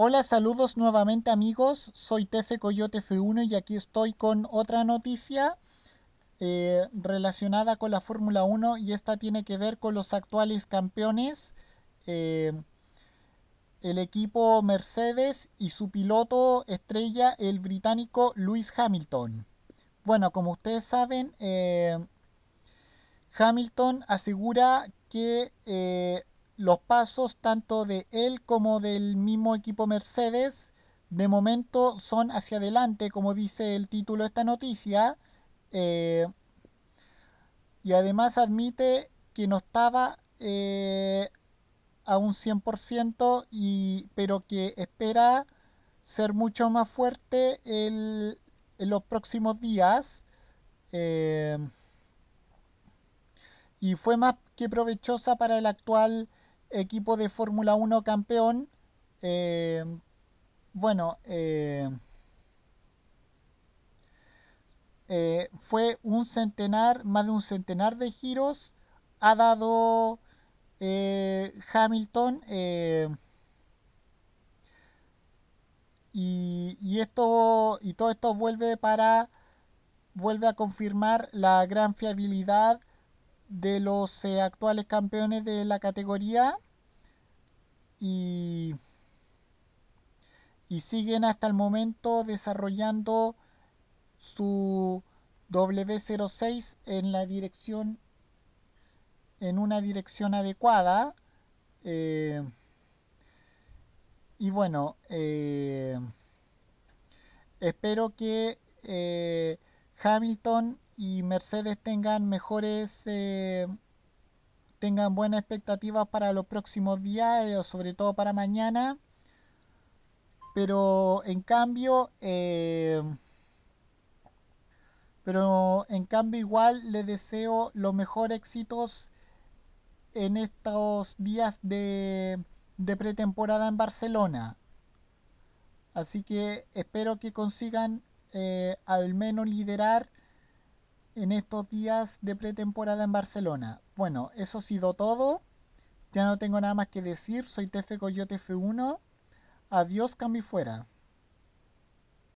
Hola, saludos nuevamente amigos, soy Tefe Coyote F1 y aquí estoy con otra noticia eh, relacionada con la Fórmula 1 y esta tiene que ver con los actuales campeones, eh, el equipo Mercedes y su piloto estrella, el británico Lewis Hamilton. Bueno, como ustedes saben, eh, Hamilton asegura que los pasos tanto de él como del mismo equipo Mercedes de momento son hacia adelante, como dice el título de esta noticia. Eh, y además admite que no estaba eh, a un 100%, y, pero que espera ser mucho más fuerte en los próximos días. Eh, y fue más que provechosa para el actual equipo de Fórmula 1 campeón. Eh, bueno, eh, eh, fue un centenar, más de un centenar de giros ha dado Hamilton. Y, y, esto y todo esto vuelve para vuelve a confirmar la gran fiabilidad de los eh, actuales campeones de la categoría y, y siguen hasta el momento desarrollando su W06 en la dirección en una dirección adecuada eh, y bueno eh, espero que Hamilton y Mercedes tengan mejores, eh, tengan buenas expectativas para los próximos días, eh, sobre todo para mañana. Pero en cambio, eh, pero en cambio igual les deseo los mejores éxitos en estos días de, de pretemporada en Barcelona. Así que espero que consigan al menos liderar en estos días de pretemporada en Barcelona. Bueno, eso ha sido todo. Ya no tengo nada más que decir. Soy Tefe Coyote F1. Adiós, cambio fuera.